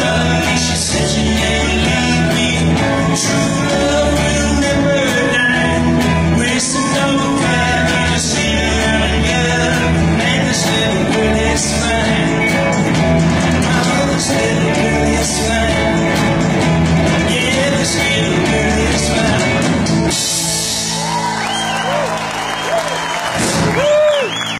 love me, she said you never leave me. True love.